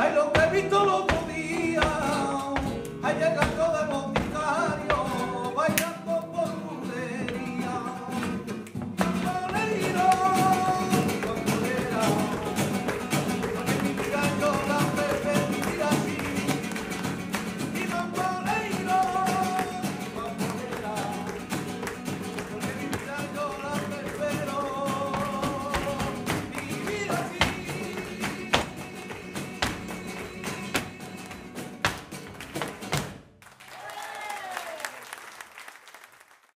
Ay, lo que he visto los otro día,